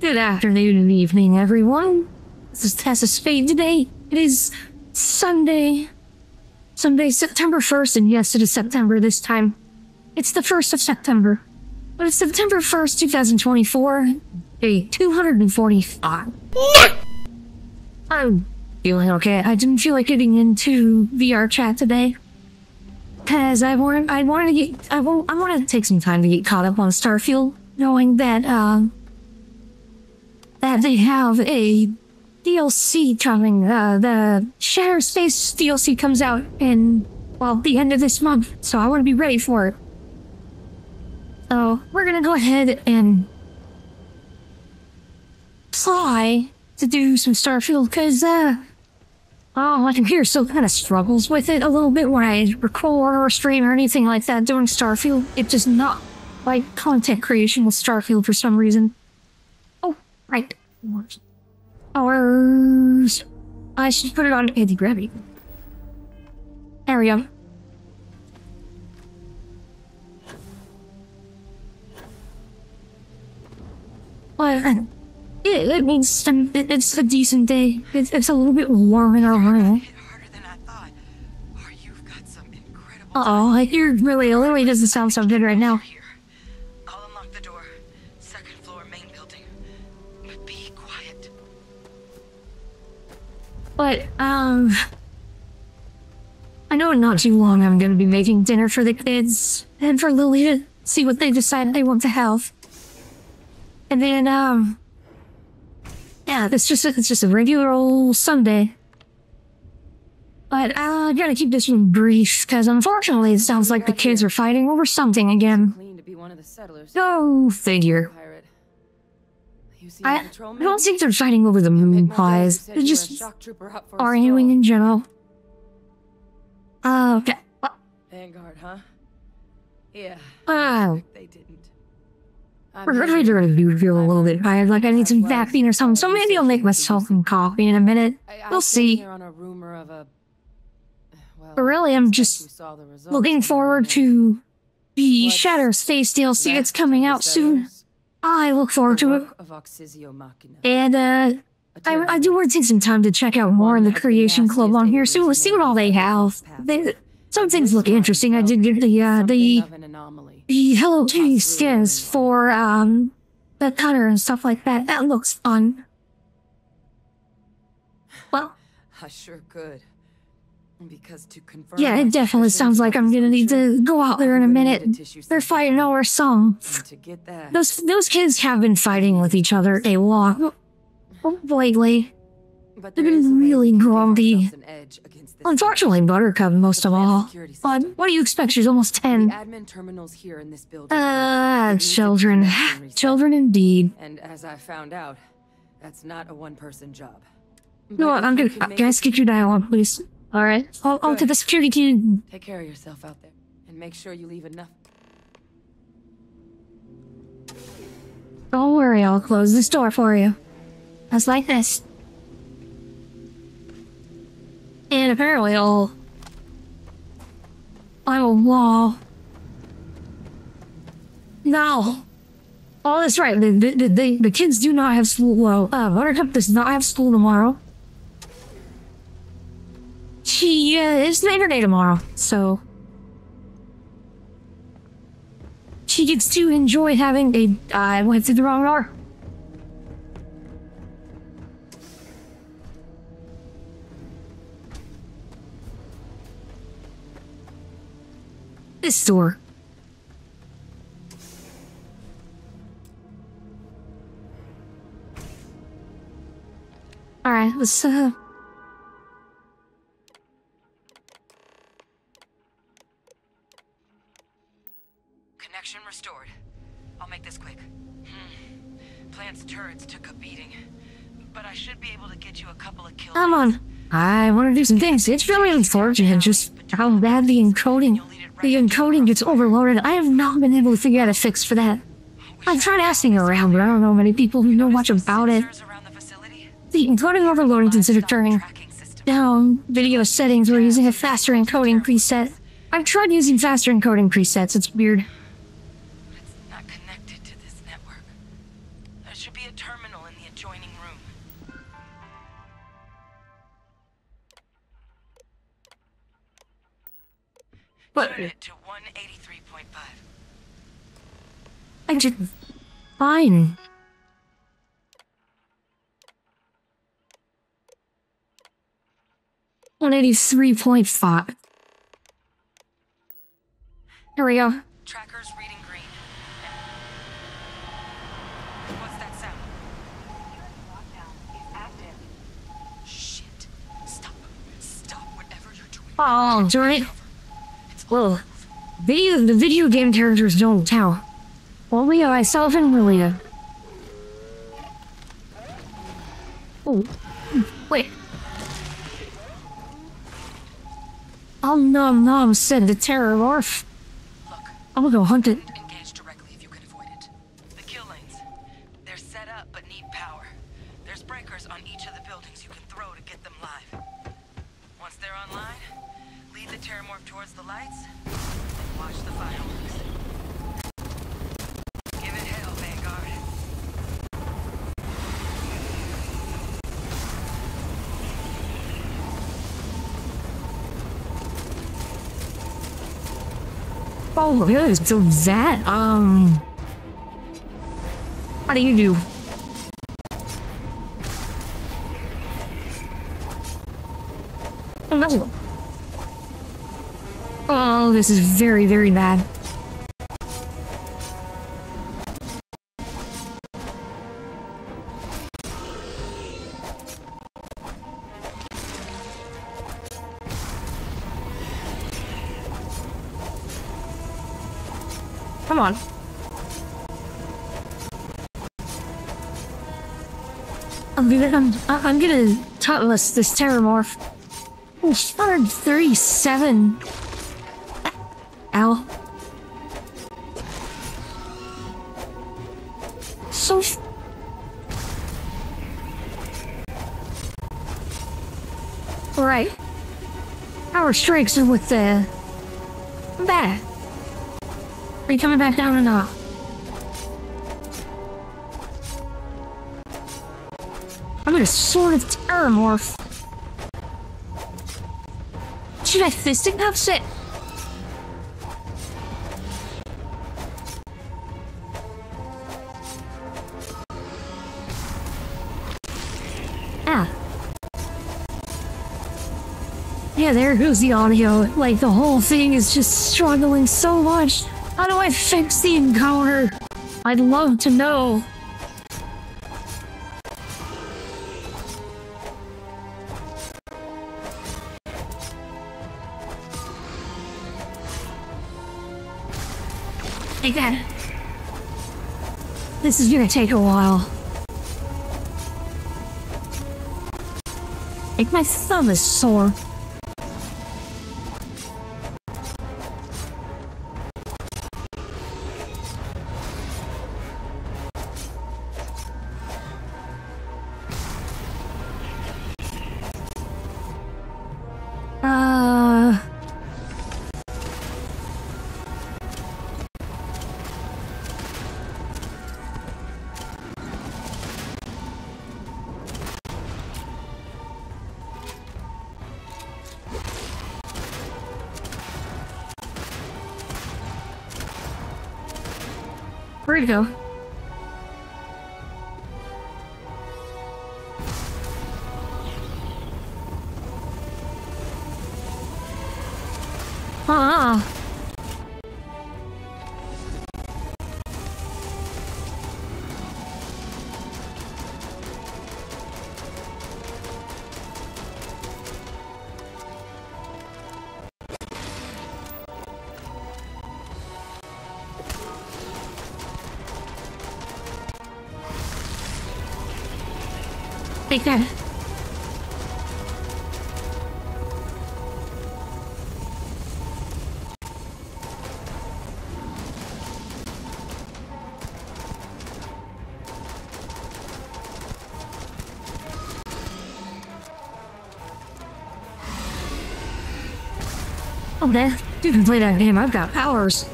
Good afternoon and evening, everyone. This is Tessa Spade today. It is Sunday. Sunday, September 1st, and yes, it is September this time. It's the 1st of September. But it's September 1st, 2024, day 245. I'm feeling okay. I didn't feel like getting into VRChat today. Cause I wanted, I wanted to get, I, I wanted to take some time to get caught up on Starfield, knowing that, um, that they have a DLC coming. Uh, the Shattered Space DLC comes out in, well, the end of this month, so I want to be ready for it. So, we're gonna go ahead and try to do some Starfield, because, uh, oh, I can hear still kind of struggles with it a little bit when I record or stream or anything like that during Starfield. It does not like content creation with Starfield for some reason. Right. Hours. I should put it on anti gravity. There we go. Well, it, it means it, it's a decent day. It's, it's a little bit warm in our room. hit than I thought. You've got some incredible Uh oh, I hear really, Lily doesn't sound so good right now. But, um. I know in not too long I'm gonna be making dinner for the kids and for Lily to see what they decide they want to have. And then, um. Yeah, it's just a, it's just a regular old Sunday. But uh, I gotta keep this one brief, because unfortunately it sounds like the kids are fighting over something again. Clean to be one of the settlers. Go figure. See I, I don't think they're fighting over the moon pies. They're just arguing in general. Uh, okay. Vanguard, huh? Yeah. Oh, They didn't. I'm we're gonna do feel a little bit tired, like I need some caffeine or something. So maybe I'll make myself some coffee in a minute. We'll see. here on a rumor of a. Well, But really, I'm just you saw the results Looking forward to the Shatter Space DLC that's coming out soon. I look forward to it. And, uh, I, I do want to take some time to check out more in the of the Creation Club on here, what- nastiest see what all they have. They, some things look interesting. I did get the, uh, the, Something of an anomaly. the Hello Kitty skins for, um, the cutter and stuff like that. That looks fun. Well, I sure could. Because to confirm yeah, it definitely sounds like I'm gonna need to go out there in a I'm gonna need minute. They're fighting over some. And to get that, Those those kids have been fighting with each other a lot lately. they've been is a way really grumpy. ourselves an edge against this Unfortunately, Buttercup most of all. But what do you expect? She's almost ten. admin terminals here in this building. Ah, They children, connect and reset. children indeed. And as I found out, that's not a one-person job. You know what? But I'm gonna guys get your dialogue, please. All right, I'll, I'll to the security kid. Take care of yourself out there, and make sure you leave enough. Don't worry, I'll close this door for you. Just like this. And apparently, I'll. I'm a wall. No. Oh, that's right. The, the, the, the, the kids do not have school. Well, uh, Buttercup does not have school tomorrow. She uh, is later day tomorrow, so. She gets to enjoy having a. I went through the wrong door. This door. Alright, let's, uh. Connection restored. I'll make this quick. Hmm. Plant's turrets took a beating. But I should be able to get you a couple of kills. Come on. I want to do some things. It's really unfortunate just how bad the encoding. The encoding gets overloaded. I have not been able to figure out a fix for that. I've tried asking around, but I don't know many people who know much about it. The encoding overloading considered turning down video settings We're using a faster encoding preset. I've tried using faster encoding presets. It's weird. But to 183.5. I did fine. One eighty three point five. Here we go. Tracker's reading green. What's that sound? Shit. Stop. Stop whatever you're doing. Oh, it. Well, video the video game characters don't count. Only myself and Lilia. Oh, wait. Oh no, no, said the terrormorph. I'm gonna go hunt it. Terramorph towards the lights and watch the fireworks. Give it hell, Vanguard. Oh, good. So that, um, what do you do? Oh, no. Oh, this is very, very bad. Come on. I'm gonna, I'm, gonna tutless this terrormorph. Oh, 137. Ow. So. Right. Our strikes are with the. Bad. Are you coming back down or not? I'm gonna sort of terrormorph. Should I fisting that shit? There goes the audio. Like, the whole thing is just struggling so much. How do I fix the encounter? I'd love to know. Again. This is gonna take a while. Like my thumb is sore. Where'd it Take that. Oh, man. You can play that game. I've got powers.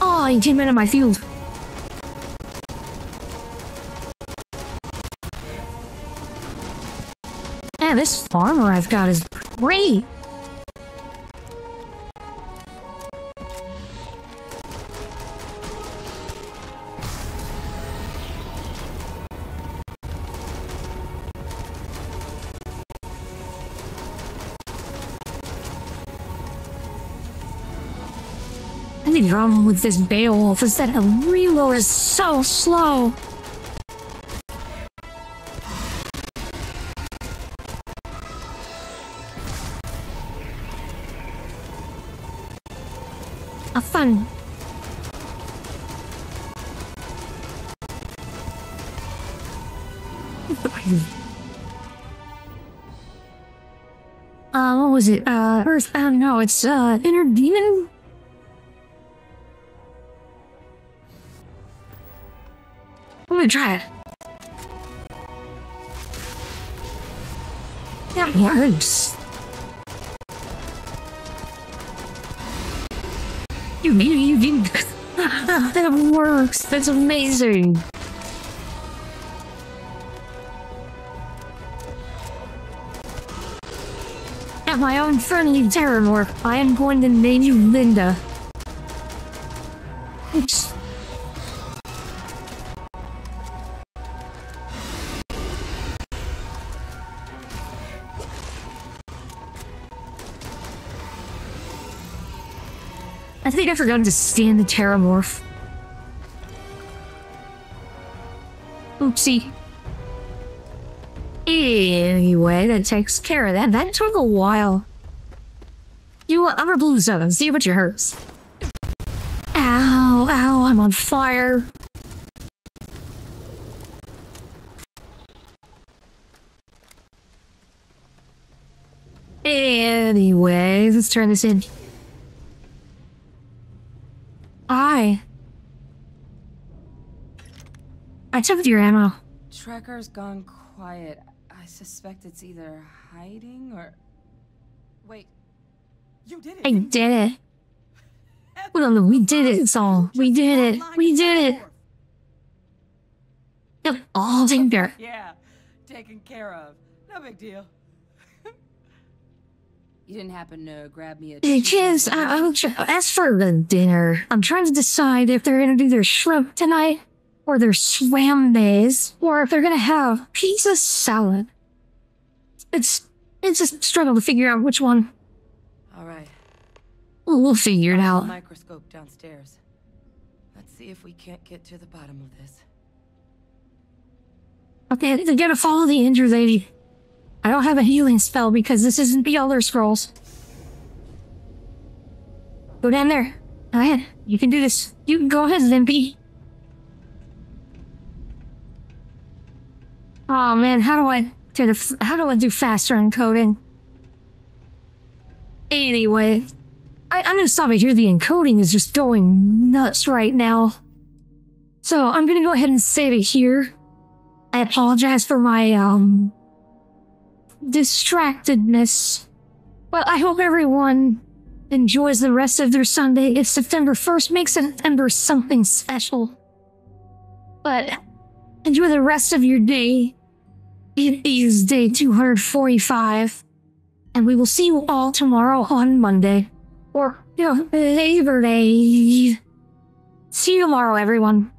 Oh, you came into my field. Man, this armor I've got is great. The problem with this Beowulf is that the reload is so slow. Uh, what was it? Uh, Earth, I don't know, it's, uh, Inner Demon? I'm gonna try it. Yeah, yeah, You made you did That works, that's amazing. At my own friendly Terrormorph, I am going to name you Linda. I think I forgot to stand the Terrormorph. Oopsie. Anyway, that takes care of that. That took a while. You want upper blue zone, see what you hurts. Ow, ow, I'm on fire. Anyway, let's turn this in. I. I took your ammo. Tracker's gone quiet. I suspect it's either hiding or. Wait. You did it! I did it. Well, no, we did it, Saul. We did it. We did it. Yep, all there. Yeah, taken care of. No big deal. You didn't happen to grab me a. Bitches, I, I, was- as for the dinner, I'm trying to decide if they're gonna do their shrimp tonight, or their swam days, or if they're gonna have pizza salad. It's it's a struggle to figure out which one. All right. We'll, we'll figure it out. Microscope downstairs. Let's see if we can't get to the bottom of this. Okay, they gotta follow the injured lady. I don't have a healing spell because this isn't the Elder Scrolls. Go down there. Go ahead. You can do this. You can go ahead, Limpy. Oh man, how do I do the how do I do faster encoding? Anyway, I, I'm gonna stop it here. The encoding is just going nuts right now. So I'm gonna go ahead and save it here. I apologize for my, um, distractedness. Well, I hope everyone enjoys the rest of their Sunday. if September 1st. makes September something special. But enjoy the rest of your day. It is day 245. And we will see you all tomorrow on Monday. Or, you know, Labor Day. See you tomorrow, everyone.